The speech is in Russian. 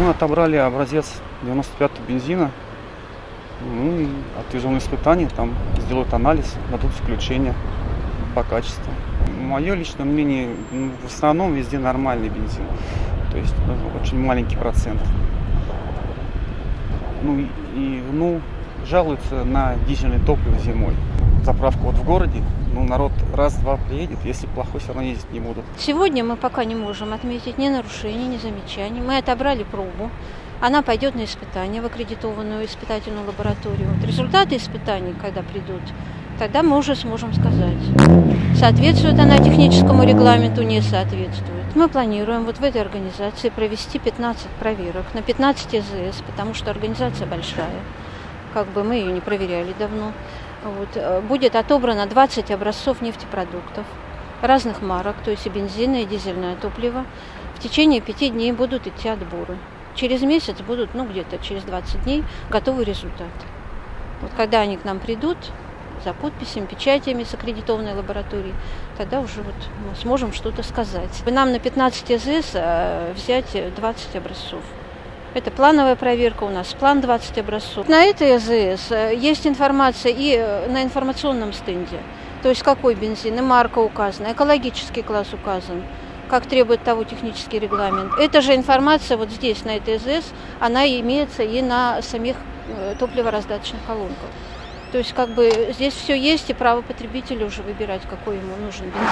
Мы отобрали образец 95 бензина, ну, отвезем на испытание, там сделают анализ, дадут заключение по качеству. Мое личное мнение, ну, в основном везде нормальный бензин, то есть ну, очень маленький процент. Ну и, ну, жалуются на дизельное топливо зимой. Заправка вот в городе, ну, народ раз-два приедет, если плохой, все равно ездить не будут. Сегодня мы пока не можем отметить ни нарушений, ни замечаний. Мы отобрали пробу. Она пойдет на испытание в аккредитованную испытательную лабораторию. Вот результаты испытаний, когда придут, тогда мы уже сможем сказать, соответствует она техническому регламенту, не соответствует. Мы планируем вот в этой организации провести 15 проверок на 15 ЭЗС, потому что организация большая, как бы мы ее не проверяли давно. Вот. э, Будет отобрано 20 образцов нефтепродуктов разных марок, то есть и бензина, и дизельное топливо. В течение пяти дней будут идти отборы. Через месяц будут, ну где-то через 20 дней, готовый результат. Вот когда они к нам придут, за подписями, печатями с аккредитованной лабораторией, тогда уже вот мы сможем что-то сказать. Нам на 15 ЭЗС э, взять 20 образцов. Это плановая проверка у нас, план 20 образцов. На этой АЗС э, есть информация и э, на информационном стенде. То есть какой бензин, и марка указана, экологический класс указан, как требует того технический регламент. Эта же информация вот здесь, на этой АЗС, она имеется и на самих э, топливораздаточных колонках. То есть как бы здесь все есть, и право потребителя уже выбирать, какой ему нужен бензин.